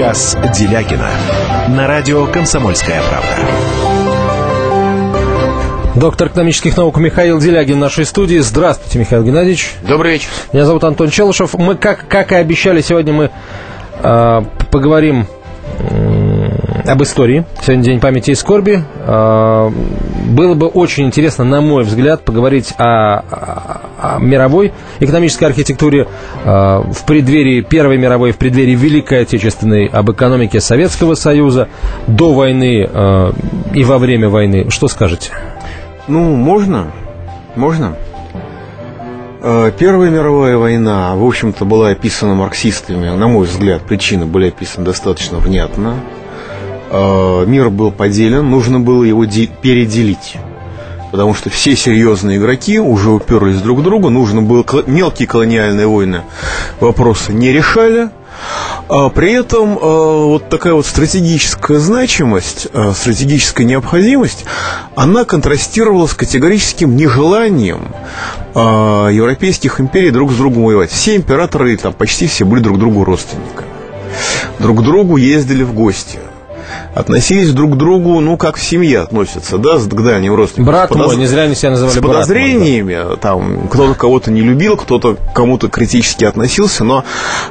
«Час Делягина» на радио «Комсомольская правда». Доктор экономических наук Михаил Делягин в нашей студии. Здравствуйте, Михаил Геннадьевич. Добрый вечер. Меня зовут Антон Челышев. Мы, как, как и обещали, сегодня мы э, поговорим об истории. Сегодня День памяти и скорби. А, было бы очень интересно, на мой взгляд, поговорить о, о, о мировой экономической архитектуре а, в преддверии Первой мировой, в преддверии Великой Отечественной, об экономике Советского Союза до войны а, и во время войны. Что скажете? Ну, можно. Можно. Первая мировая война, в общем-то, была описана марксистами, на мой взгляд, причины были описаны достаточно внятно. Э, мир был поделен, нужно было его переделить. Потому что все серьезные игроки уже уперлись друг к другу, нужно было мелкие колониальные войны вопросы не решали. А при этом э, вот такая вот стратегическая значимость, э, стратегическая необходимость, она контрастировала с категорическим нежеланием европейских империй друг с другом воевать. Все императоры там почти все были друг другу родственниками. Друг к другу ездили в гости относились друг к другу, ну, как в семье относятся, да, к дальним родственникам. Брат подоз... мой, не зря они себя называли С подозрениями, брат, да. там, кто-то кого-то не любил, кто-то кому-то критически относился, но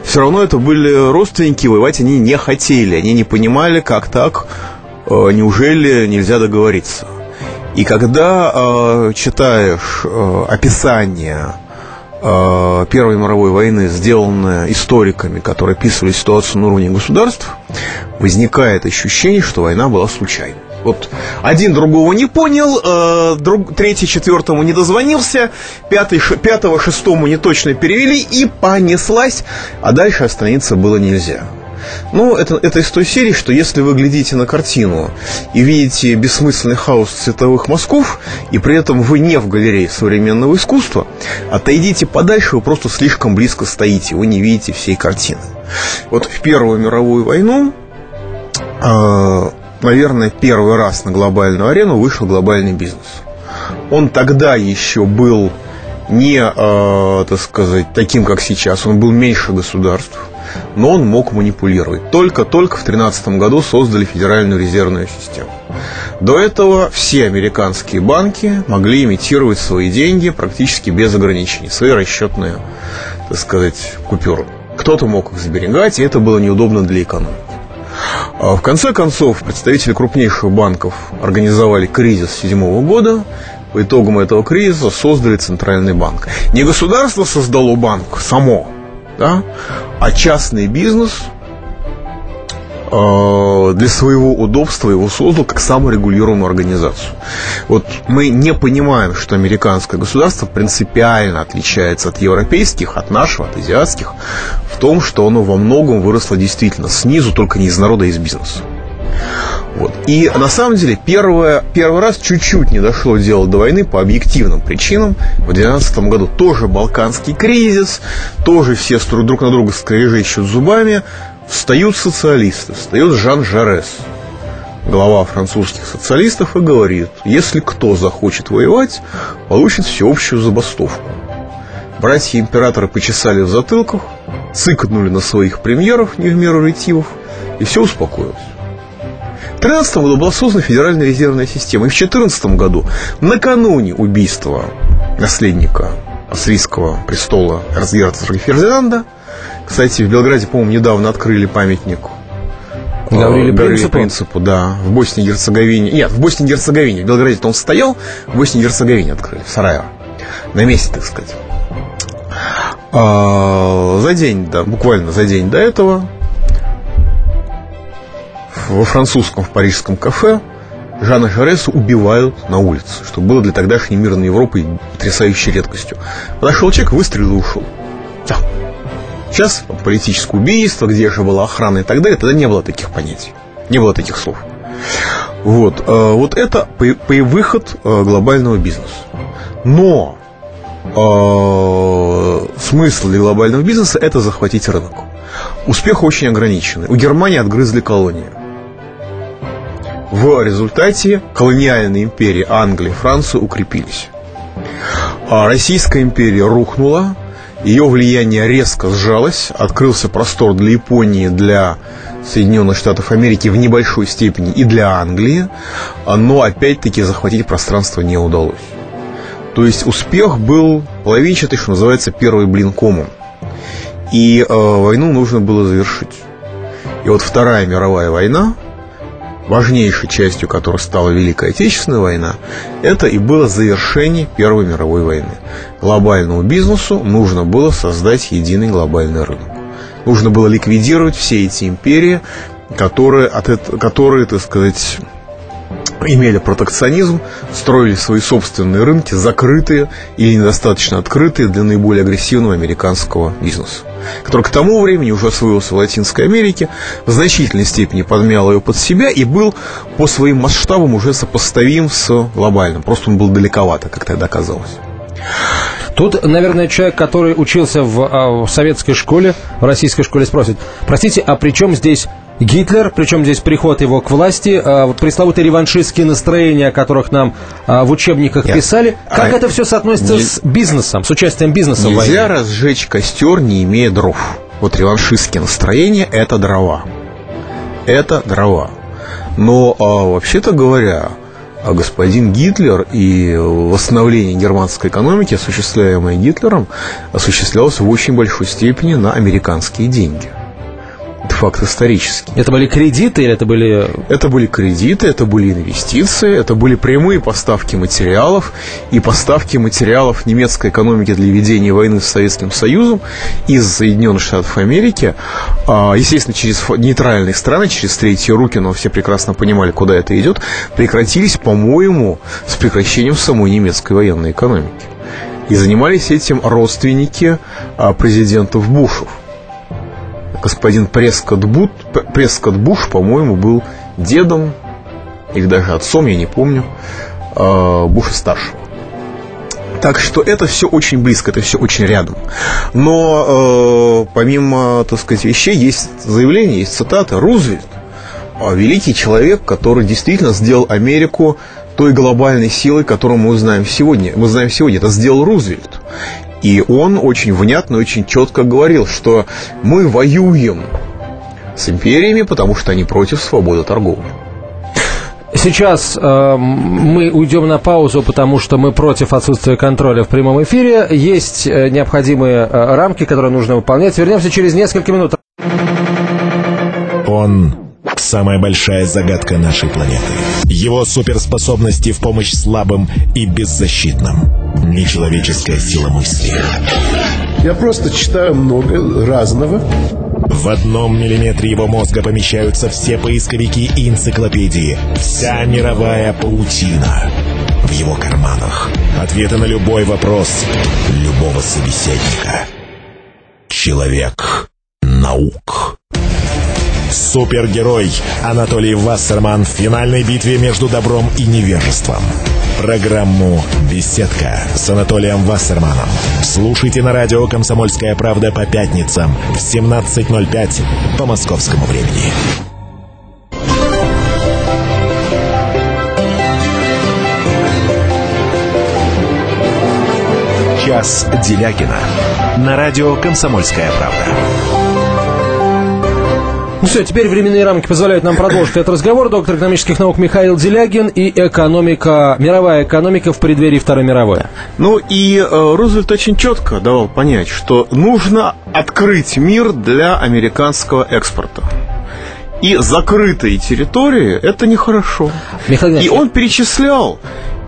все равно это были родственники, воевать они не хотели, они не понимали, как так, э, неужели нельзя договориться. И когда э, читаешь э, описание Первой мировой войны, сделанная историками, которые описывали ситуацию на уровне государств, возникает ощущение, что война была случайной. Вот один другого не понял, э, друг, третий четвертому не дозвонился, пятый, пятого шестому не точно перевели и понеслась, а дальше остановиться было нельзя. Ну, это, это из той серии, что если вы глядите на картину и видите бессмысленный хаос цветовых мазков, и при этом вы не в галерее современного искусства, отойдите подальше, вы просто слишком близко стоите, вы не видите всей картины. Вот в Первую мировую войну, э, наверное, первый раз на глобальную арену вышел глобальный бизнес. Он тогда еще был не, э, так сказать, таким, как сейчас. Он был меньше государств но он мог манипулировать. Только-только в 2013 году создали Федеральную резервную систему. До этого все американские банки могли имитировать свои деньги практически без ограничений, свои расчетные, так сказать, купюры. Кто-то мог их сберегать, и это было неудобно для экономики. А в конце концов, представители крупнейших банков организовали кризис седьмого года, по итогам этого кризиса создали Центральный банк. Не государство создало банк само, да, а частный бизнес э, для своего удобства его создал как саморегулируемую организацию. Вот мы не понимаем, что американское государство принципиально отличается от европейских, от нашего, от азиатских, в том, что оно во многом выросло действительно снизу, только не из народа, а из бизнеса. Вот. И на самом деле первое, первый раз чуть-чуть не дошло дело до войны по объективным причинам. В 2012 году тоже Балканский кризис, тоже все друг на друга скрежещут зубами. Встают социалисты, встает Жан Жарес, глава французских социалистов, и говорит, если кто захочет воевать, получит всеобщую забастовку. Братья императоры почесали в затылках, цыкнули на своих премьеров, не в меру ретивов, и все успокоилось. В 2013 году была создана Федеральная резервная система. И в 2014 году, накануне убийства наследника австрийского престола Эрцгерцога Фердинанда, кстати, в Белграде, по-моему, недавно открыли памятник Гавриле принципу? принципу, да, в Боснии и Герцеговине. Нет, в Боснии и Герцеговине. В Белграде он стоял, в Боснии и Герцеговине открыли, в Сараево. На месте, так сказать. А, за день, да, буквально за день до этого во французском, в парижском кафе Жана Жареса убивают на улице, что было для тогдашней мирной Европы потрясающей редкостью. Подошел человек, выстрелил и ушел. Да. Сейчас политическое убийство, где же была охрана и так далее, тогда не было таких понятий, не было таких слов. Вот, э, вот это выход э, глобального бизнеса. Но э, смысл для глобального бизнеса это захватить рынок. Успех очень ограниченный. У Германии отгрызли колонии. В результате колониальные империи Англии и Франции укрепились. А Российская империя рухнула, ее влияние резко сжалось, открылся простор для Японии, для Соединенных Штатов Америки в небольшой степени и для Англии, но опять-таки захватить пространство не удалось. То есть успех был половинчатый, что называется, первый блин комом. И э, войну нужно было завершить. И вот Вторая мировая война, важнейшей частью которой стала Великая Отечественная война, это и было завершение Первой мировой войны. Глобальному бизнесу нужно было создать единый глобальный рынок. Нужно было ликвидировать все эти империи, которые, от, которые так сказать, имели протекционизм, строили свои собственные рынки, закрытые или недостаточно открытые для наиболее агрессивного американского бизнеса который к тому времени уже освоился в Латинской Америке, в значительной степени подмял ее под себя и был по своим масштабам уже сопоставим с глобальным. Просто он был далековато, как тогда казалось. Тут, наверное, человек, который учился в, а, в советской школе, в российской школе, спросит, простите, а при чем здесь Гитлер, причем здесь приход его к власти, вот пресловутые реваншистские настроения, о которых нам э, в учебниках Нет. писали. Как а это все соотносится не... с бизнесом, с участием бизнеса Нельзя в войне? разжечь костер, не имея дров. Вот реваншистские настроения – это дрова. Это дрова. Но а, вообще-то говоря, а господин Гитлер и восстановление германской экономики, осуществляемое Гитлером, осуществлялось в очень большой степени на американские деньги. Это факт исторический. Это были кредиты или это были... Это были кредиты, это были инвестиции, это были прямые поставки материалов и поставки материалов немецкой экономики для ведения войны с Советским Союзом из Соединенных Штатов Америки. А, естественно, через нейтральные страны, через третьи руки, но все прекрасно понимали, куда это идет, прекратились, по-моему, с прекращением самой немецкой военной экономики. И занимались этим родственники а, президентов Бушев господин Прескотт, Бут, Прескотт Буш, по-моему, был дедом или даже отцом, я не помню, а, Буша старшего. Так что это все очень близко, это все очень рядом. Но э, помимо, так сказать, вещей есть заявление, есть цитата. Рузвельт, а, великий человек, который действительно сделал Америку той глобальной силой, которую мы знаем сегодня. Мы знаем сегодня, это сделал Рузвельт. И он очень внятно, очень четко говорил, что мы воюем с империями, потому что они против свободы торговли. Сейчас э, мы уйдем на паузу, потому что мы против отсутствия контроля в прямом эфире. Есть э, необходимые э, рамки, которые нужно выполнять. Вернемся через несколько минут. Он самая большая загадка нашей планеты. Его суперспособности в помощь слабым и беззащитным. Нечеловеческая сила мысли. Я просто читаю много разного. В одном миллиметре его мозга помещаются все поисковики и энциклопедии. Вся мировая паутина. В его карманах. Ответы на любой вопрос любого собеседника. Человек наук. Супергерой Анатолий Вассерман в финальной битве между добром и невежеством. Программу «Беседка» с Анатолием Вассерманом. Слушайте на радио «Комсомольская правда» по пятницам в 17.05 по московскому времени. Час Делягина на радио «Комсомольская правда». Ну все, теперь временные рамки позволяют нам продолжить этот разговор. Доктор экономических наук Михаил Делягин и экономика, мировая экономика в преддверии Второй мировой. Ну и э, Рузвельт очень четко давал понять, что нужно открыть мир для американского экспорта. И закрытые территории это нехорошо. Михаил и он перечислял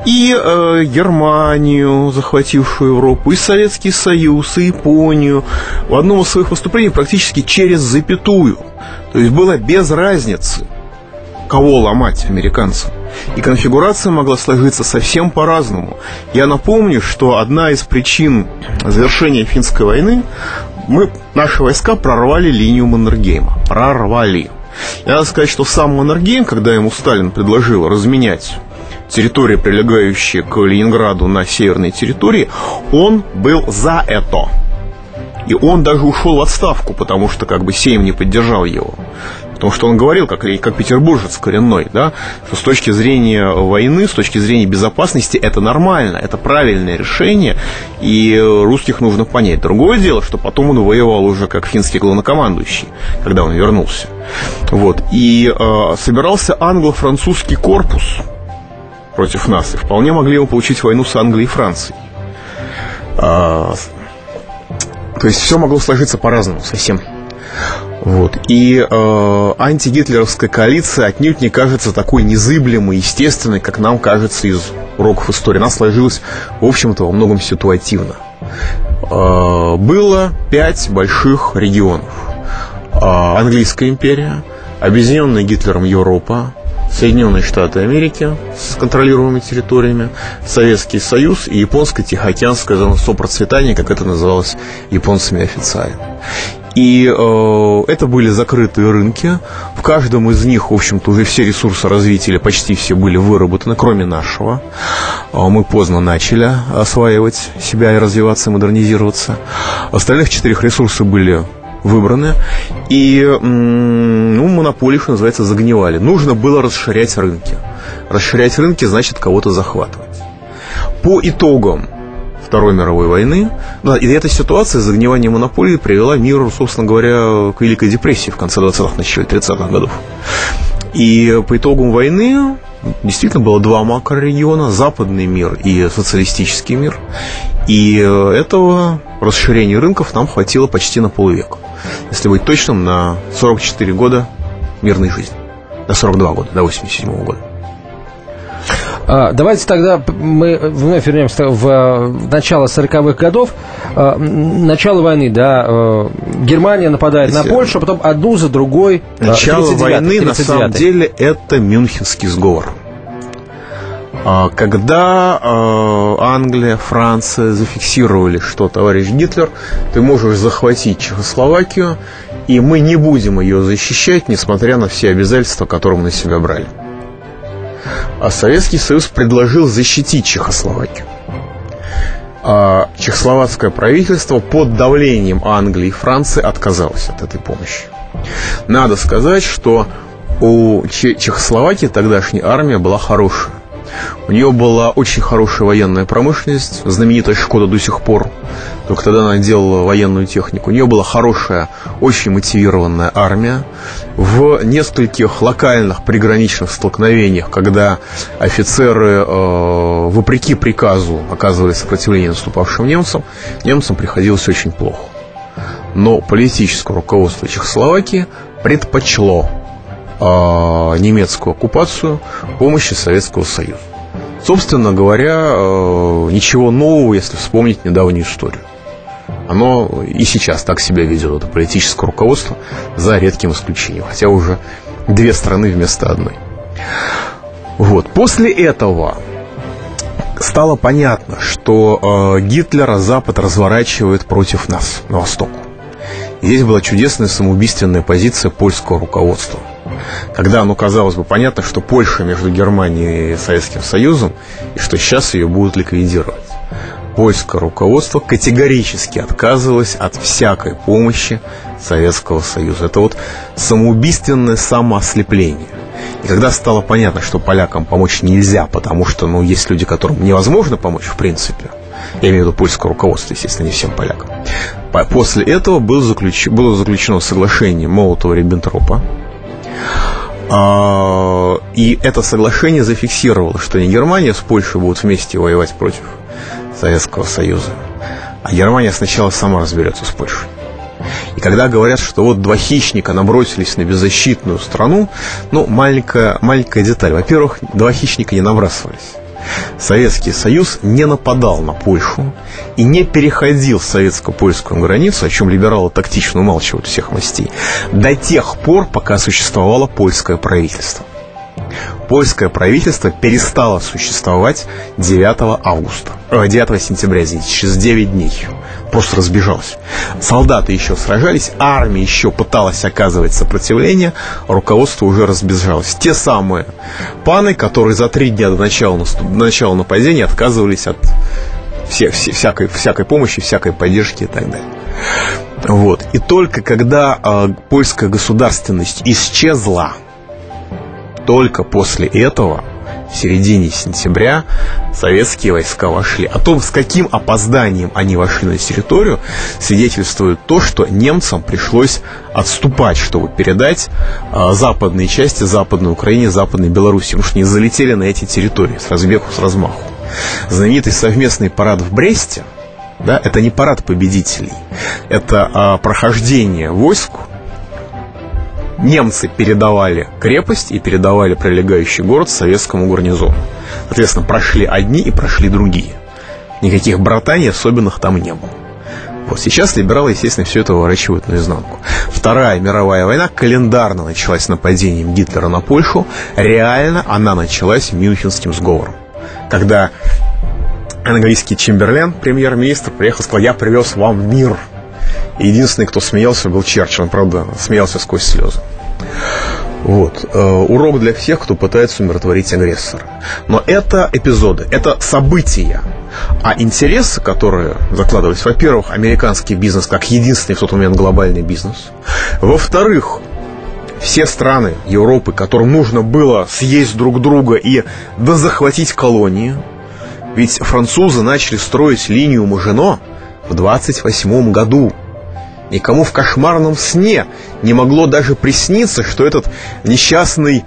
и э, Германию, захватившую Европу, и Советский Союз, и Японию в одном из своих выступлений практически через запятую. То есть было без разницы, кого ломать американцам. И конфигурация могла сложиться совсем по-разному. Я напомню, что одна из причин завершения финской войны мы, наши войска прорвали линию Маннергейма. Прорвали. И надо сказать, что сам Маннергейм, когда ему Сталин предложил разменять территории, прилегающие к Ленинграду на северной территории, он был за это. И он даже ушел в отставку, потому что как бы Сейм не поддержал его. Потому что он говорил, как, как петербуржец коренной, да, что с точки зрения войны, с точки зрения безопасности, это нормально, это правильное решение, и русских нужно понять. Другое дело, что потом он воевал уже как финский главнокомандующий, когда он вернулся. Вот. И э, собирался англо-французский корпус против нас, и вполне могли его получить войну с Англией и Францией. А, то есть все могло сложиться по-разному совсем. Вот. И э, антигитлеровская коалиция отнюдь не кажется такой незыблемой, естественной, как нам кажется из уроков истории. Она сложилась, в общем-то, во многом ситуативно. Э, было пять больших регионов. Э, Английская империя, объединенная Гитлером Европа, Соединенные Штаты Америки с контролируемыми территориями, Советский Союз и Японско-Тихоокеанское зона сопроцветания, как это называлось японцами официально. И э, это были закрытые рынки. В каждом из них, в общем-то, уже все ресурсы развития, почти все были выработаны, кроме нашего. Э, мы поздно начали осваивать себя и развиваться, и модернизироваться. Остальных четырех ресурсы были выбраны. И ну, монополии, что называется, загнивали. Нужно было расширять рынки. Расширять рынки значит кого-то захватывать. По итогам Второй мировой войны. Да, и эта ситуация загнивания монополии привела мир, собственно говоря, к Великой депрессии в конце 20-х, начале 30-х годов. И по итогам войны действительно было два макрорегиона, западный мир и социалистический мир. И этого расширения рынков нам хватило почти на полвека. Если быть точным, на 44 года мирной жизни. На 42 года, до 87 года. А, давайте тогда мы вновь вернемся в начало 40-х годов. А, начало войны, да, Германия нападает на Польшу, а потом одну за другой. Начало войны, на самом деле, это Мюнхенский сговор. Когда Англия, Франция зафиксировали, что товарищ Гитлер, ты можешь захватить Чехословакию, и мы не будем ее защищать, несмотря на все обязательства, которые мы на себя брали а Советский Союз предложил защитить Чехословакию. А чехословацкое правительство под давлением Англии и Франции отказалось от этой помощи. Надо сказать, что у Чехословакии тогдашняя армия была хорошая. У нее была очень хорошая военная промышленность, знаменитая Шкода до сих пор, только тогда она делала военную технику. У нее была хорошая, очень мотивированная армия. В нескольких локальных приграничных столкновениях, когда офицеры, э, вопреки приказу, оказывали сопротивление наступавшим немцам, немцам приходилось очень плохо. Но политическое руководство Чехословакии предпочло немецкую оккупацию помощи Советского Союза. Собственно говоря, э, ничего нового, если вспомнить недавнюю историю. Оно и сейчас так себя ведет, это политическое руководство, за редким исключением, хотя уже две страны вместо одной. Вот. После этого стало понятно, что э, Гитлера Запад разворачивает против нас, на восток. Здесь была чудесная самоубийственная позиция польского руководства – когда, ну, казалось бы, понятно, что Польша между Германией и Советским Союзом, и что сейчас ее будут ликвидировать. Польское руководство категорически отказывалось от всякой помощи Советского Союза. Это вот самоубийственное самоослепление. И когда стало понятно, что полякам помочь нельзя, потому что, ну, есть люди, которым невозможно помочь в принципе, я имею в виду польское руководство, естественно, не всем полякам. После этого заключено, было заключено соглашение Молотова-Риббентропа, и это соглашение зафиксировало, что не Германия с Польшей будут вместе воевать против Советского Союза, а Германия сначала сама разберется с Польшей. И когда говорят, что вот два хищника набросились на беззащитную страну, ну, маленькая, маленькая деталь. Во-первых, два хищника не набрасывались. Советский Союз не нападал на Польшу и не переходил советско-польскую границу, о чем либералы тактично умалчивают всех мастей, до тех пор, пока существовало польское правительство. Польское правительство перестало существовать 9 августа, 9 э, сентября, извините, через 9 дней просто разбежалась. Солдаты еще сражались, армия еще пыталась оказывать сопротивление, руководство уже разбежалось. Те самые паны, которые за три дня до начала, до начала нападения отказывались от всех, всякой, всякой помощи, всякой поддержки и так далее. Вот. И только когда э, польская государственность исчезла, только после этого в середине сентября советские войска вошли. О том, с каким опозданием они вошли на территорию, свидетельствует то, что немцам пришлось отступать, чтобы передать э, западные части Западной Украине, Западной Белоруссии, потому что не залетели на эти территории с разбегу, с размаху. Знаменитый совместный парад в Бресте, да, это не парад победителей, это а, прохождение войск немцы передавали крепость и передавали прилегающий город советскому гарнизону. Соответственно, прошли одни и прошли другие. Никаких братаний особенных там не было. Вот сейчас либералы, естественно, все это выворачивают наизнанку. Вторая мировая война календарно началась нападением Гитлера на Польшу. Реально она началась Мюнхенским сговором. Когда английский Чемберлен, премьер-министр, приехал и сказал, я привез вам мир – единственный, кто смеялся, был Черчилль. Он, правда, смеялся сквозь слезы. Вот. Э, урок для всех, кто пытается умиротворить агрессора. Но это эпизоды, это события. А интересы, которые закладывались, во-первых, американский бизнес как единственный в тот момент глобальный бизнес. Во-вторых, все страны Европы, которым нужно было съесть друг друга и дозахватить колонии. Ведь французы начали строить линию Мажино в 28 году. Никому в кошмарном сне не могло даже присниться, что этот несчастный...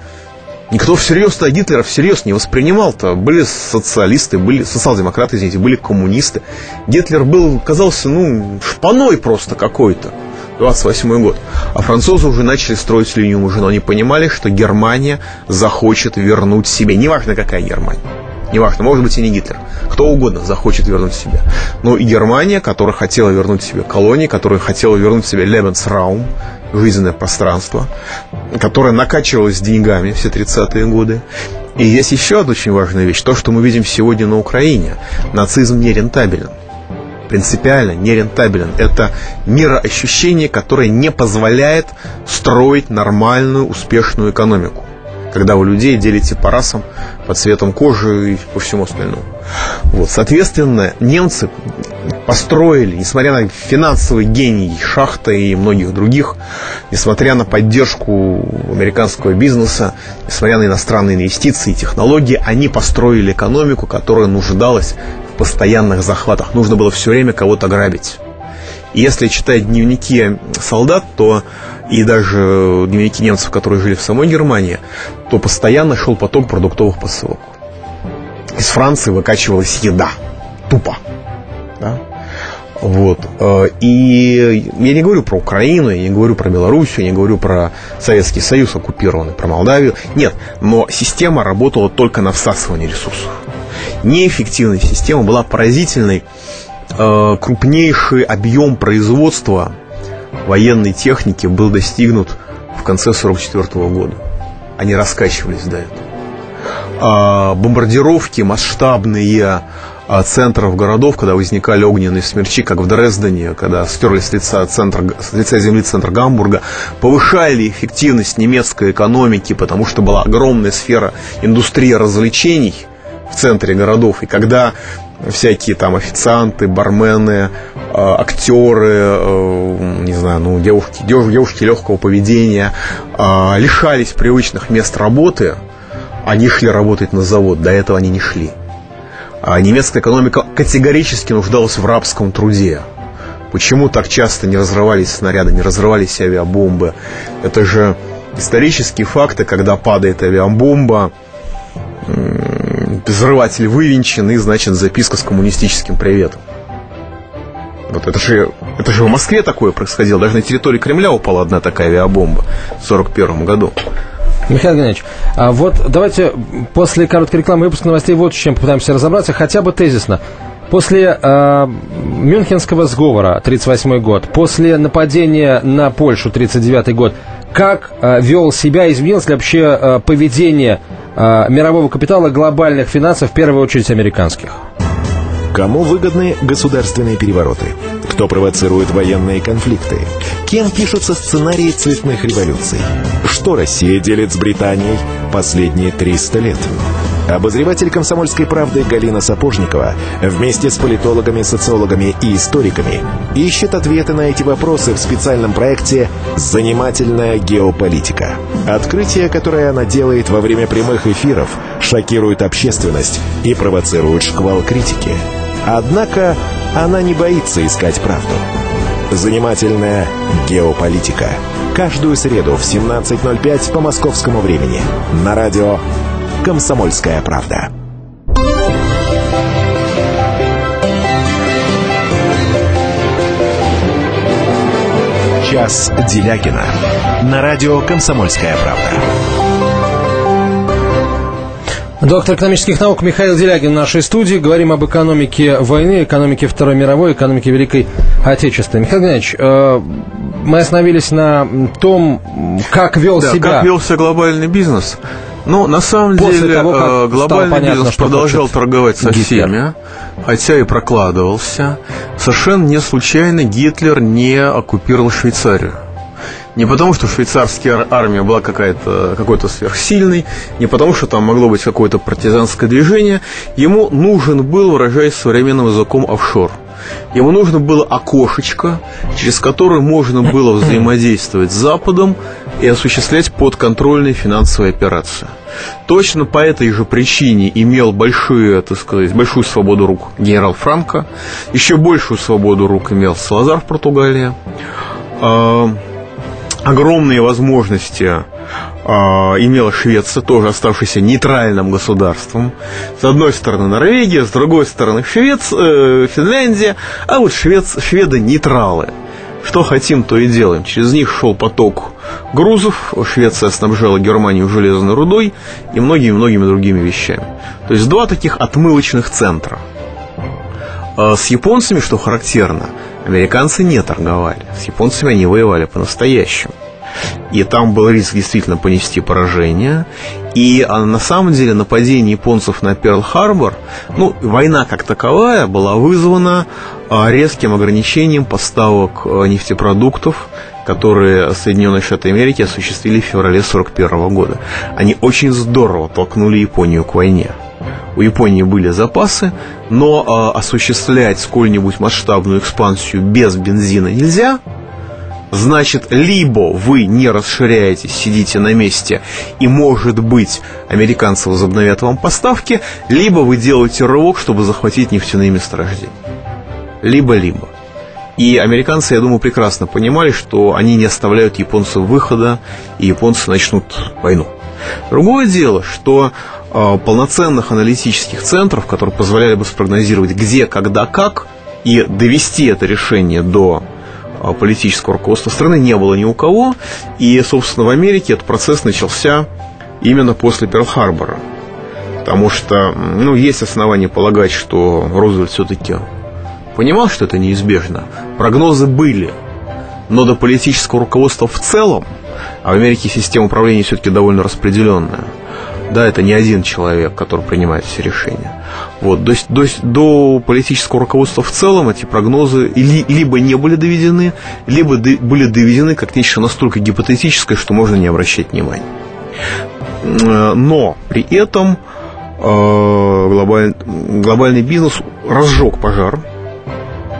Никто всерьез-то Гитлера всерьез не воспринимал-то. Были социалисты, были социал-демократы, извините, были коммунисты. Гитлер был, казался, ну, шпаной просто какой-то. 28 год. А французы уже начали строить линию Мужино. Они понимали, что Германия захочет вернуть себе. Неважно, какая Германия неважно, может быть и не Гитлер, кто угодно захочет вернуть себя. Но и Германия, которая хотела вернуть себе колонии, которая хотела вернуть себе Lebensraum, жизненное пространство, которая накачивалась деньгами все 30-е годы. И есть еще одна очень важная вещь. То, что мы видим сегодня на Украине. Нацизм не рентабелен принципиально нерентабелен. Это мироощущение, которое не позволяет строить нормальную, успешную экономику когда вы людей делите по расам, по цветам кожи и по всему остальному. Вот, соответственно, немцы построили, несмотря на финансовый гений Шахта и многих других, несмотря на поддержку американского бизнеса, несмотря на иностранные инвестиции и технологии, они построили экономику, которая нуждалась в постоянных захватах. Нужно было все время кого-то грабить. И если читать дневники солдат, то и даже дневники немцев, которые жили в самой Германии, то постоянно шел поток продуктовых посылок. Из Франции выкачивалась еда. Тупо. Да? Вот. Э, и я не говорю про Украину, я не говорю про Белоруссию, я не говорю про Советский Союз оккупированный, про Молдавию. Нет, но система работала только на всасывании ресурсов. Неэффективная система была поразительной. Э, крупнейший объем производства военной техники был достигнут в конце 1944 года. Они раскачивались до этого. А бомбардировки масштабные а, центров городов, когда возникали огненные смерчи, как в Дрездене, когда стерли с лица, центр, с лица земли центр Гамбурга, повышали эффективность немецкой экономики, потому что была огромная сфера индустрии развлечений в центре городов. И когда всякие там официанты, бармены, э, актеры, э, не знаю, ну, девушки, девушки легкого поведения э, лишались привычных мест работы, они шли работать на завод, до этого они не шли. А немецкая экономика категорически нуждалась в рабском труде. Почему так часто не разрывались снаряды, не разрывались авиабомбы? Это же исторические факты, когда падает авиабомба, взрыватель вывинчен, и, значит, записка с коммунистическим приветом. Вот это же, это же в Москве такое происходило. Даже на территории Кремля упала одна такая авиабомба в 1941 году. Михаил Геннадьевич, а вот давайте после короткой рекламы выпуска новостей вот с чем попытаемся разобраться, хотя бы тезисно. После э, Мюнхенского сговора 1938 год, после нападения на Польшу 1939 год, как э, вел себя, изменилось ли вообще э, поведение мирового капитала, глобальных финансов, в первую очередь американских? Кому выгодны государственные перевороты? Кто провоцирует военные конфликты? Кем пишутся сценарии цветных революций? Что Россия делит с Британией последние 300 лет? Обозреватель «Комсомольской правды» Галина Сапожникова вместе с политологами, социологами и историками ищет ответы на эти вопросы в специальном проекте «Занимательная геополитика». Открытие, которое она делает во время прямых эфиров, шокирует общественность и провоцирует шквал критики. Однако она не боится искать правду. «Занимательная геополитика». Каждую среду в 17.05 по московскому времени на радио «Комсомольская правда». Час Делягина на радио «Комсомольская правда». Доктор экономических наук Михаил Делягин в нашей студии. Говорим об экономике войны, экономике Второй мировой, экономике Великой Отечественной. Михаил Геннадьевич, э, мы остановились на том, как вел да, себя... как велся глобальный бизнес. Ну, на самом После деле, того, э, глобальный понятно, бизнес продолжал торговать со Гитлер. всеми, хотя и прокладывался. Совершенно не случайно Гитлер не оккупировал Швейцарию. Не потому, что швейцарская ар- армия была какая-то, какой-то сверхсильной, не потому, что там могло быть какое-то партизанское движение. Ему нужен был, выражаясь современным языком, офшор. Ему нужно было окошечко, через которое можно было взаимодействовать с Западом и осуществлять подконтрольные финансовые операции. Точно по этой же причине имел большую, так сказать, большую свободу рук генерал Франко, еще большую свободу рук имел Салазар в Португалии. А, огромные возможности имела Швеция, тоже оставшаяся нейтральным государством. С одной стороны Норвегия, с другой стороны Швец, э, Финляндия, а вот швец, шведы нейтралы. Что хотим, то и делаем. Через них шел поток грузов, Швеция снабжала Германию железной рудой и многими-многими другими вещами. То есть два таких отмылочных центра. А С японцами, что характерно, американцы не торговали. С японцами они воевали по-настоящему. И там был риск действительно понести поражение. И а, на самом деле нападение японцев на Перл-Харбор, ну, война как таковая была вызвана а, резким ограничением поставок а, нефтепродуктов, которые Соединенные Штаты Америки осуществили в феврале 1941 года. Они очень здорово толкнули Японию к войне. У Японии были запасы, но а, осуществлять сколь-нибудь масштабную экспансию без бензина нельзя. Значит, либо вы не расширяетесь, сидите на месте, и, может быть, американцы возобновят вам поставки, либо вы делаете рывок, чтобы захватить нефтяные месторождения. Либо-либо. И американцы, я думаю, прекрасно понимали, что они не оставляют японцев выхода, и японцы начнут войну. Другое дело, что э, полноценных аналитических центров, которые позволяли бы спрогнозировать где, когда, как, и довести это решение до политического руководства страны, не было ни у кого. И, собственно, в Америке этот процесс начался именно после Перл-Харбора. Потому что, ну, есть основания полагать, что Рузвельт все-таки понимал, что это неизбежно. Прогнозы были, но до политического руководства в целом, а в Америке система управления все-таки довольно распределенная. Да, это не один человек, который принимает все решения. Вот, до, до, до политического руководства в целом эти прогнозы ли, либо не были доведены, либо ды- были доведены как нечто настолько гипотетическое, что можно не обращать внимания. Но при этом э, глобаль- глобальный бизнес разжег пожар,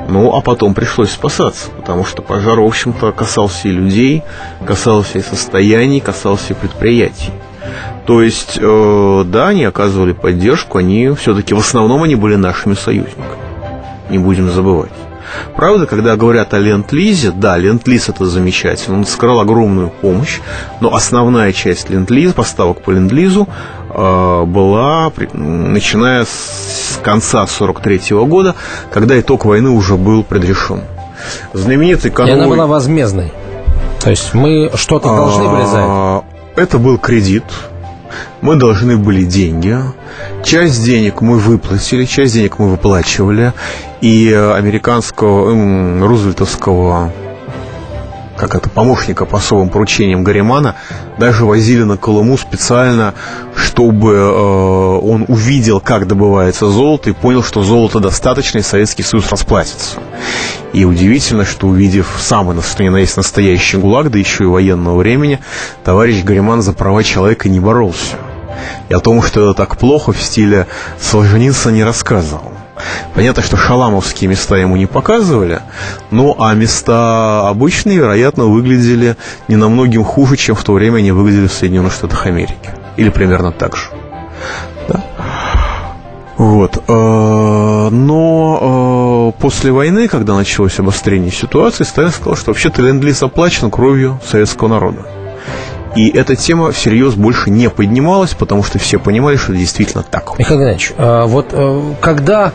ну, а потом пришлось спасаться, потому что пожар, в общем-то, касался и людей, касался и состояний, касался и предприятий. То есть, э, да, они оказывали поддержку, они все-таки в основном они были нашими союзниками. Не будем забывать. Правда, когда говорят о ленд-лизе, да, ленд-лиз это замечательно, он сыграл огромную помощь, но основная часть ленд-лиза, поставок по ленд-лизу э, была, при- начиная с конца 43 года, когда итог войны уже был предрешен. Знаменитый И конвой... она была возмездной. То есть мы что-то должны были за это. Это был кредит. Мы должны были деньги. Часть денег мы выплатили, часть денег мы выплачивали. И американского, рузвельтовского как это, помощника по особым поручениям Гарримана даже возили на Колыму специально, чтобы э, он увидел, как добывается золото, и понял, что золота достаточно, и Советский Союз расплатится. И удивительно, что увидев самый, что ни на есть настоящий ГУЛАГ, да еще и военного времени, товарищ Гарриман за права человека не боролся. И о том, что это так плохо в стиле Солженицына не рассказывал. Понятно, что шаламовские места ему не показывали, ну а места обычные, вероятно, выглядели не намногим хуже, чем в то время они выглядели в Соединенных Штатах Америки. Или примерно так же. Да? Вот. Э, но э, после войны, когда началось обострение ситуации, Сталин сказал, что вообще-то ленд-лиз оплачен кровью советского народа. И эта тема всерьез больше не поднималась, потому что все понимали, что это действительно так. Михаил Геннадьевич, а вот э, когда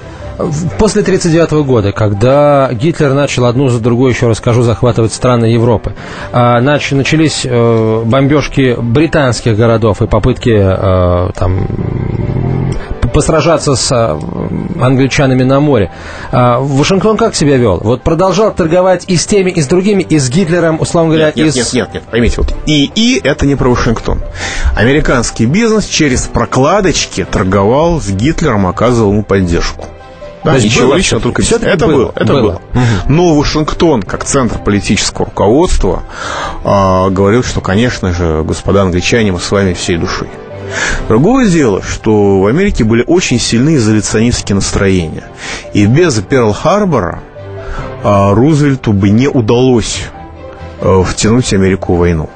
После 1939 года, когда Гитлер начал одну за другой, еще расскажу, захватывать страны Европы, нач, начались э, бомбежки британских городов и попытки э, там, посражаться с англичанами на море. А Вашингтон как себя вел? Вот продолжал торговать и с теми, и с другими, и с Гитлером, условно говоря, нет, нет, и с... Нет, нет, нет, поймите, вот и, и это не про Вашингтон. Американский бизнес через прокладочки торговал с Гитлером, оказывал ему поддержку. Да, есть ничего было личного, только все это было, было, это было. было. Но Вашингтон, как центр политического руководства, э, говорил, что, конечно же, господа англичане, мы с вами всей душой. Другое дело, что в Америке были очень сильные изоляционистские настроения. И без Перл-Харбора э, Рузвельту бы не удалось э, втянуть Америку в войну.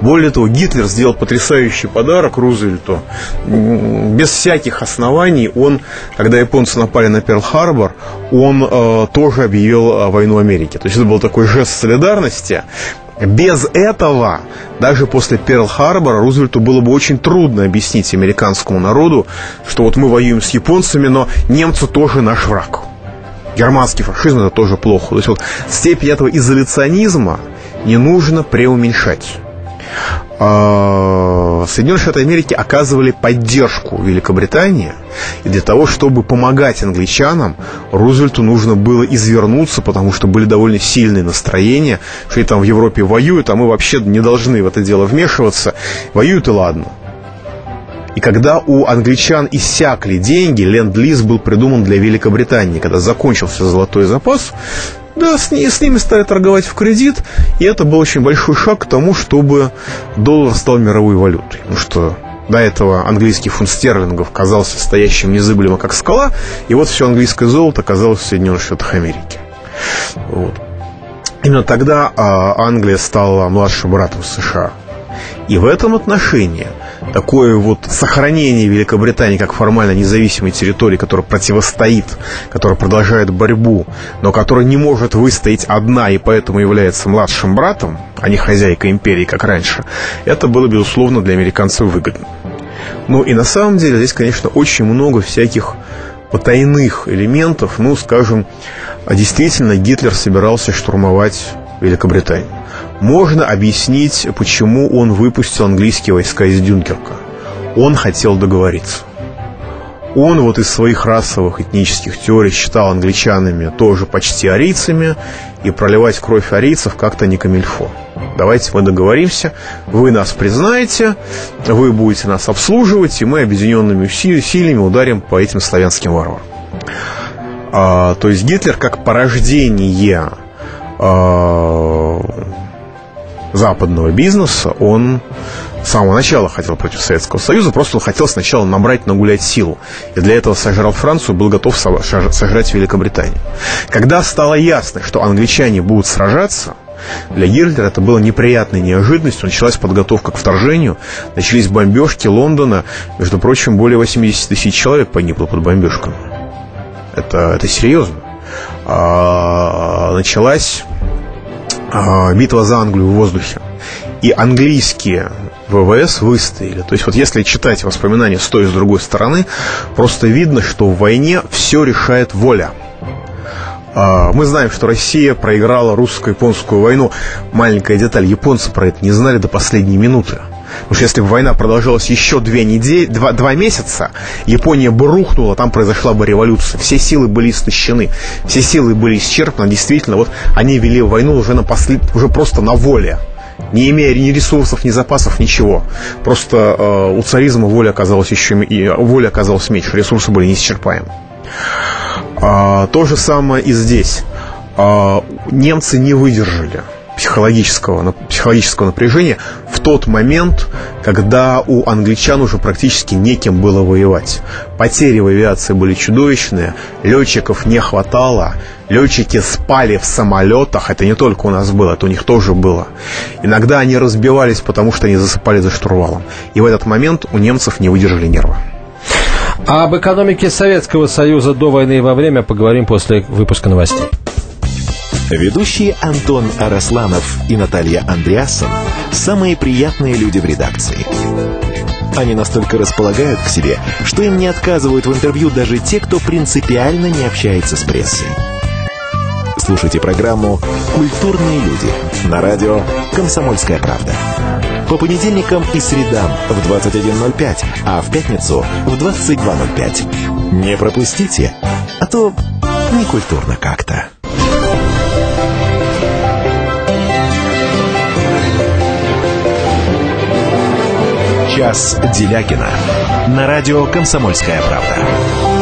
Более того, Гитлер сделал потрясающий подарок Рузвельту. Без всяких оснований он, когда японцы напали на Перл-Харбор, он э, тоже объявил э, войну Америке. То есть это был такой жест солидарности. Без этого, даже после Перл-Харбора, Рузвельту было бы очень трудно объяснить американскому народу, что вот мы воюем с японцами, но немцы тоже наш враг. Германский фашизм это тоже плохо. То есть вот степень этого изоляционизма не нужно преуменьшать. А, Соединенные Штаты Америки оказывали поддержку Великобритании, и для того, чтобы помогать англичанам, Рузвельту нужно было извернуться, потому что были довольно сильные настроения, что они там в Европе воюют, а мы вообще не должны в это дело вмешиваться. Воюют и ладно. И когда у англичан иссякли деньги, ленд-лиз был придуман для Великобритании. Когда закончился золотой запас, да, с, с ними стали торговать в кредит, и это был очень большой шаг к тому, чтобы доллар стал мировой валютой. Потому что до этого английский фунт стерлингов казался стоящим незыблемо, как скала, и вот все английское золото оказалось в Соединенных Штатах Америки. Вот. Именно тогда а, Англия стала младшим братом США. И в этом отношении такое вот сохранение Великобритании как формально независимой территории, которая противостоит, которая продолжает борьбу, но которая не может выстоять одна и поэтому является младшим братом, а не хозяйкой империи, как раньше, это было, безусловно, для американцев выгодно. Ну и на самом деле здесь, конечно, очень много всяких потайных элементов. Ну, скажем, действительно Гитлер собирался штурмовать Великобританию можно объяснить, почему он выпустил английские войска из Дюнкерка. Он хотел договориться. Он вот из своих расовых этнических теорий считал англичанами тоже почти арийцами, и проливать кровь арийцев как-то не камильфо. Давайте мы договоримся, вы нас признаете, вы будете нас обслуживать, и мы объединенными усилиями ударим по этим славянским варварам. А, то есть Гитлер как порождение западного бизнеса, он с самого начала хотел против Советского Союза, просто он хотел сначала набрать, нагулять силу. И для этого сожрал Францию, был готов сожрать Великобританию. Когда стало ясно, что англичане будут сражаться, для Гитлера это было неприятной неожиданностью. Началась подготовка к вторжению, начались бомбежки Лондона. Между прочим, более 80 тысяч человек погибло под бомбежками. Это, это серьезно. А, началась а, битва за Англию в воздухе. И английские ВВС выстояли. То есть вот если читать воспоминания с той и с другой стороны, просто видно, что в войне все решает воля. А, мы знаем, что Россия проиграла русско-японскую войну. Маленькая деталь, японцы про это не знали до последней минуты. Потому что если бы война продолжалась еще две недели, два, два месяца, Япония бы рухнула, там произошла бы революция. Все силы были истощены, все силы были исчерпаны. Действительно, вот они вели войну уже, на послед... уже просто на воле не имея ни ресурсов, ни запасов, ничего. Просто э, у царизма воля оказалась еще и воля оказалась меньше, ресурсы были неисчерпаемы. А, то же самое и здесь. А, немцы не выдержали психологического, психологического напряжения в тот момент, когда у англичан уже практически неким было воевать. Потери в авиации были чудовищные, летчиков не хватало, летчики спали в самолетах, это не только у нас было, это у них тоже было. Иногда они разбивались, потому что они засыпали за штурвалом. И в этот момент у немцев не выдержали нервы. Об экономике Советского Союза до войны и во время поговорим после выпуска новостей. Ведущие Антон Арасланов и Наталья Андреасон – самые приятные люди в редакции. Они настолько располагают к себе, что им не отказывают в интервью даже те, кто принципиально не общается с прессой. Слушайте программу «Культурные люди» на радио «Комсомольская правда». По понедельникам и средам в 21.05, а в пятницу в 22.05. Не пропустите, а то некультурно как-то. Час Делягина на радио «Комсомольская правда».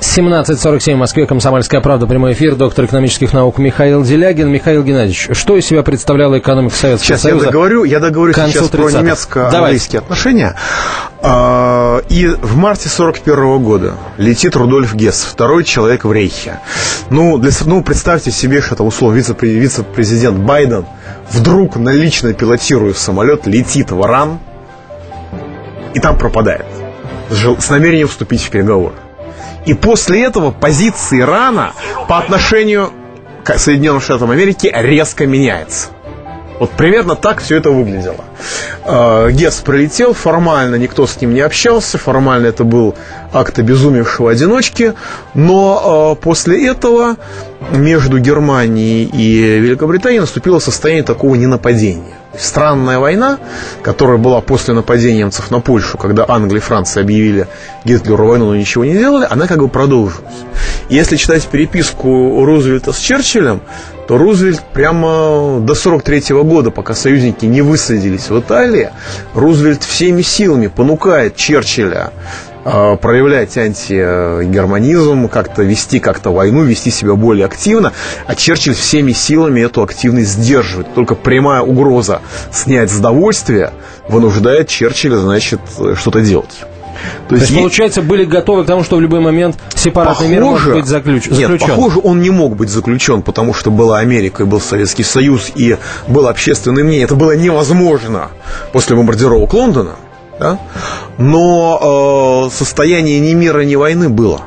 17.47 в Москве, Комсомольская правда, прямой эфир, доктор экономических наук Михаил Делягин. Михаил Геннадьевич, что из себя представляла экономика Советского сейчас Союза? Я договорю, я договорю сейчас про немецко-английские отношения. И в марте 41 года летит Рудольф Гесс, второй человек в Рейхе. Ну, для, ну представьте себе, что это условно вице-президент Байден вдруг на лично пилотируя самолет летит в Иран и там пропадает с намерением вступить в переговоры. И после этого позиция Ирана по отношению к Соединенным Штатам Америки резко меняется. Вот примерно так все это выглядело. А, Гесс прилетел, формально никто с ним не общался, формально это был акт обезумевшего одиночки, но а, после этого между Германией и Великобританией наступило состояние такого ненападения. Странная война, которая была после нападения немцев на Польшу, когда Англия и Франция объявили Гитлеру войну, но ничего не делали, она как бы продолжилась. Если читать переписку Рузвельта с Черчиллем, то Рузвельт прямо до 43 -го года, пока союзники не высадились в Италии, Рузвельт всеми силами понукает Черчилля а, проявлять антигерманизм, как-то вести как-то войну, вести себя более активно, а Черчилль всеми силами эту активность сдерживает. Только прямая угроза снять с довольствия вынуждает Черчилля, значит, что-то делать. То, То есть, есть, получается, были готовы к тому, что в любой момент сепаратный похоже, мир может быть заключ... заключен? Нет, похоже, он не мог быть заключен, потому что была Америка и был Советский Союз, и было общественное мнение. Это было невозможно после бомбардировок Лондона. Да? Но э, состояние ни мира, ни войны было.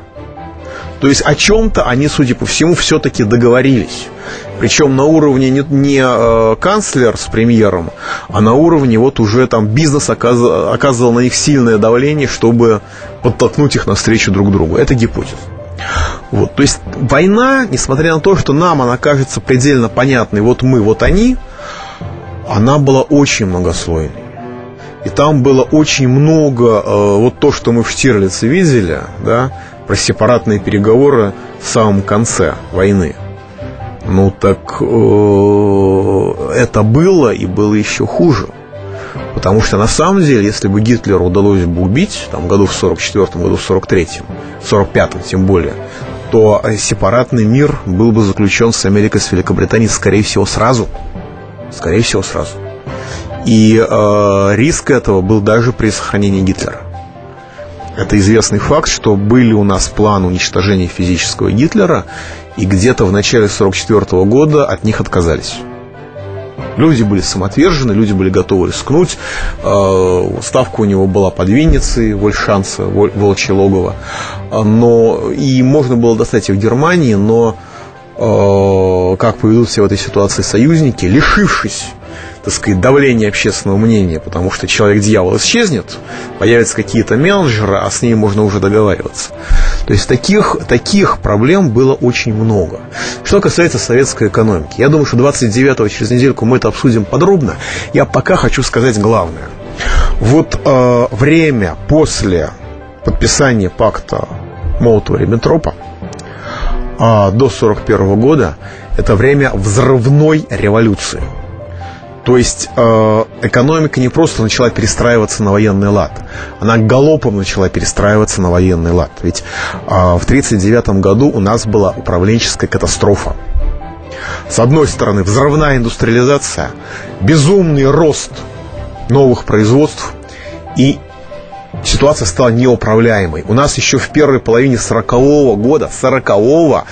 То есть о чем-то они, судя по всему, все-таки договорились. Причем на уровне не, не э, канцлер с премьером, а на уровне вот уже там бизнес оказывал, оказывал на них сильное давление, чтобы подтолкнуть их навстречу друг другу. Это гипотеза. Вот, то есть война, несмотря на то, что нам она кажется предельно понятной, вот мы, вот они, она была очень многослойной. И там было очень много, э, вот то, что мы в Штирлице видели, да, про сепаратные переговоры в самом конце войны. Ну так э, это было и было еще хуже. Потому что на самом деле, если бы Гитлеру удалось бы убить, там, году в 44-м, году в 43-м, 45-м тем более, то сепаратный мир был бы заключен с Америкой, с Великобританией, скорее всего, сразу. Скорее всего, сразу. И э, риск этого был даже при сохранении Гитлера. Это известный факт, что были у нас планы уничтожения физического Гитлера, и где-то в начале 1944 года от них отказались. Люди были самоотвержены, люди были готовы рискнуть. Э, ставка у него была под Винницей, Вольшанца, Волчье логово. Но и можно было достать их в Германии, но э, как поведут себя в этой ситуации союзники, лишившись так сказать, давление общественного мнения, потому что человек-дьявол исчезнет, появятся какие-то менеджеры, а с ними можно уже договариваться. То есть таких, таких проблем было очень много. Что касается советской экономики, я думаю, что 29-го через недельку мы это обсудим подробно. Я пока хочу сказать главное. Вот э, время после подписания пакта Молотова-Риббентропа э, до 1941 года это время взрывной революции – то есть э, экономика не просто начала перестраиваться на военный лад, она галопом начала перестраиваться на военный лад. Ведь э, в 1939 году у нас была управленческая катастрофа. С одной стороны, взрывная индустриализация, безумный рост новых производств и ситуация стала неуправляемой. У нас еще в первой половине 40-го года, 40-го,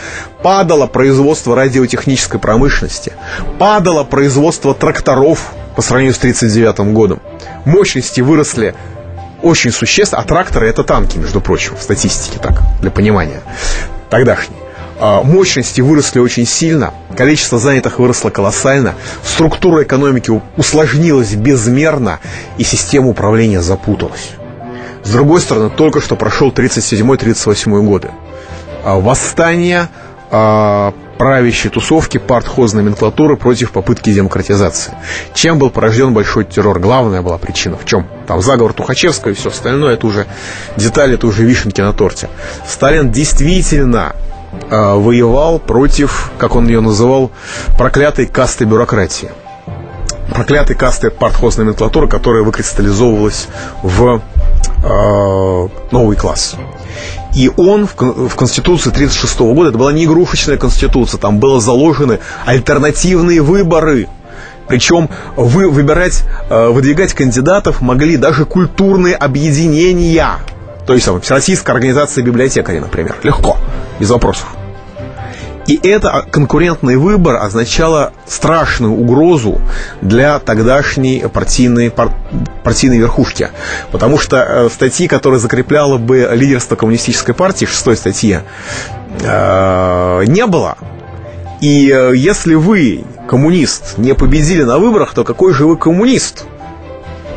падало производство радиотехнической промышленности, падало производство тракторов по сравнению с 1939 годом. Мощности выросли очень существенно, а тракторы это танки, между прочим, в статистике так, для понимания тогдашней. А, мощности выросли очень сильно, количество занятых выросло колоссально, структура экономики усложнилась безмерно, и система управления запуталась. С другой стороны, только что прошел 37-38 годы. А, восстание а, правящей тусовки партхоз номенклатуры против попытки демократизации. Чем был порожден большой террор? Главная была причина в чем? Там заговор Тухачевского и все остальное, это уже детали, это уже вишенки на торте. Сталин действительно э, воевал против, как он ее называл, проклятой касты бюрократии. Проклятой касты партхоз номенклатуры, которая выкристаллизовывалась в новый класс. И он в, в Конституции 1936 года, это была не игрушечная Конституция, там было заложены альтернативные выборы. Причем вы выбирать, э, выдвигать кандидатов могли даже культурные объединения. То есть там, Всероссийская организация библиотекарей, например. Легко, без вопросов. И это конкурентный выбор означало страшную угрозу для тогдашней партийной, пар, партийной верхушки. Потому что э, статьи, которые закрепляла бы лидерство коммунистической партии, шестой статьи, э, не было. И э, если вы, коммунист, не победили на выборах, то какой же вы коммунист?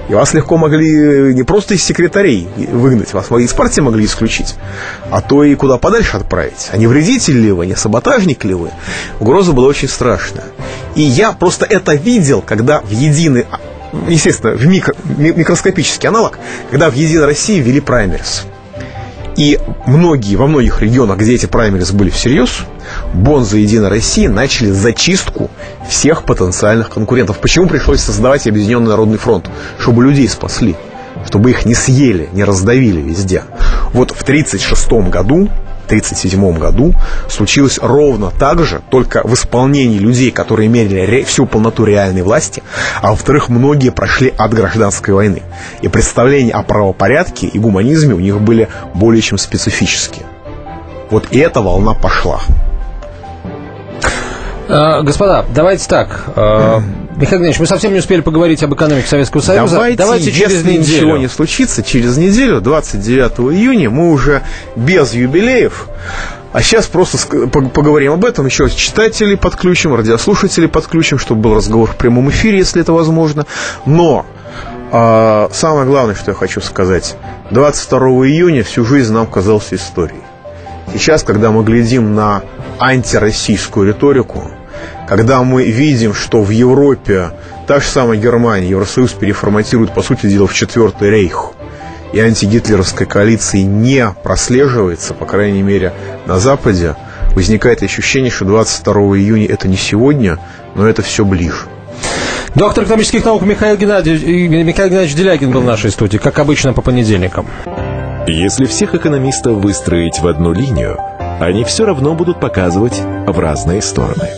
И вас легко могли не просто из секретарей выгнать, вас из партии могли исключить, а то и куда подальше отправить. А не вредитель ли вы, не саботажник ли вы? Угроза была очень страшная. И я просто это видел, когда в единый, естественно, в микро, микроскопический аналог, когда в Единой России ввели праймерис. И многие, во многих регионах, где эти праймерис были всерьез, Бонза и Единая Россия начали зачистку всех потенциальных конкурентов. Почему пришлось создавать Объединенный Народный фронт? Чтобы людей спасли, чтобы их не съели, не раздавили везде. Вот в 1936 году 1937 году случилось ровно так же, только в исполнении людей, которые имели всю полноту реальной власти, а во-вторых, многие прошли от гражданской войны. И представления о правопорядке и гуманизме у них были более чем специфические. Вот и эта волна пошла. А, господа, давайте так. А, Михаил Геннадьевич, мы совсем не успели поговорить об экономике Советского Союза. Давайте, давайте через если неделю. ничего не случится, через неделю, 29 июня, мы уже без юбилеев. А сейчас просто поговорим об этом. Еще читателей подключим, радиослушателей подключим, чтобы был разговор в прямом эфире, если это возможно. Но а, самое главное, что я хочу сказать. 22 июня всю жизнь нам казался историей. Сейчас, когда мы глядим на антироссийскую риторику, когда мы видим, что в Европе та же самая Германия, Евросоюз переформатирует, по сути дела, в Четвертый рейх, и антигитлеровской коалиции не прослеживается, по крайней мере, на Западе, возникает ощущение, что 22 июня это не сегодня, но это все ближе. Доктор экономических наук Михаил Геннадьевич, Михаил Геннадьевич Делягин был в нашей студии, как обычно, по понедельникам. Если всех экономистов выстроить в одну линию, они все равно будут показывать в разные стороны.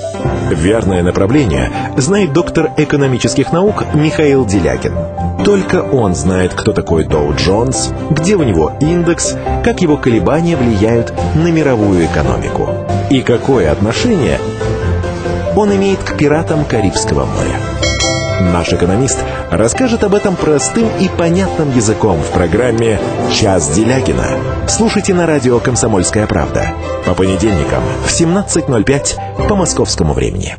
Верное направление знает доктор экономических наук Михаил Делякин. Только он знает, кто такой Доу Джонс, где у него индекс, как его колебания влияют на мировую экономику и какое отношение он имеет к пиратам Карибского моря. Наш экономист расскажет об этом простым и понятным языком в программе «Час Делягина». Слушайте на радио «Комсомольская правда» по понедельникам в 17.05 по московскому времени.